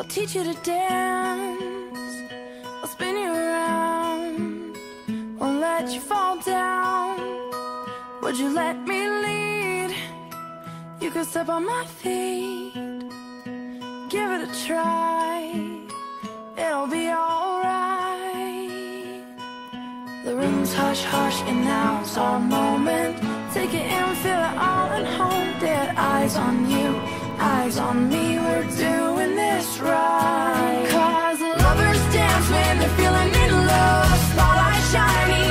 I'll teach you to dance. I'll spin you around. Won't let you fall down. Would you let me lead? You can step on my feet. Give it a try. It'll be alright. The room's hush hush, and now it's our moment. Take it in, feel it all, and hold it. Eyes on you eyes on me, we're doing this right. Cause lovers dance when they're feeling in love Spotlight shining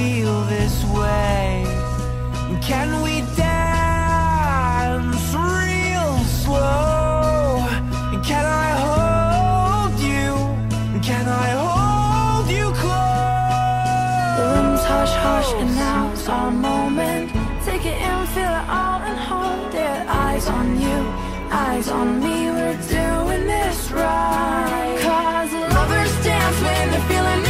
feel this way? Can we dance real slow? Can I hold you? Can I hold you close? The room's hush hush and now's our moment. Take it in, feel it all and hold it. Eyes on you, eyes on me, we're doing this right. Cause lovers dance when they're feeling